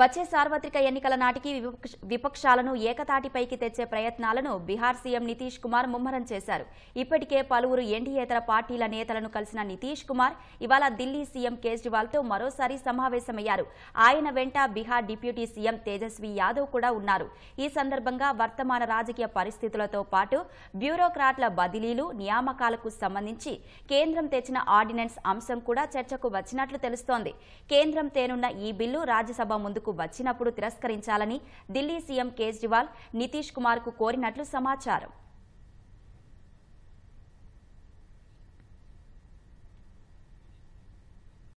వచ్చే సార్వత్రిక ఎన్నికల నాటికి విపక్ష- విపక్షాలను ఏకతాటిపైకి తెచ్చే ప్రయత్నాలను బీహార్ సీఎం నితీష్ కుమార్ ముమ్మరం చేశారు. ఇప్పటికే పలువురు ఎన్డీయేతర పార్టీల నేతలను కలిసిన నితీష్ కుమార్ ఇవాళ ఢిల్లీ సీఎం కేజ్రీవాల్తో మరోసారి సమావేశమయ్యారు. ఆయన వెంట బీహార్ డిప్యూటీ సీఎం తేజస్వి యాదవ్ కూడా ఉన్నారు. ఈ సందర్భంగా వర్తమాన రాజకీయ పరిస్థితులతో పాటు బ్యూరోక్రాట్ల బదిలీలు నియామకాలకు సంబంధించి కేంద్రం తెచ్చిన ఆర్డినెన్స్ అంశం కూడా చర్చకు వచ్చినట్లు తెలుస్తోంది. కేంద్రం తేనున్న ఈ బిల్లు రాజ్యసభ ముందుకు ముందుకు వచ్చినప్పుడు తిరస్కరించాలని ఢిల్లీ సీఎం కేజ్రీవాల్ నితీష్ కుమార్కు కోరినట్లు సమాచారం.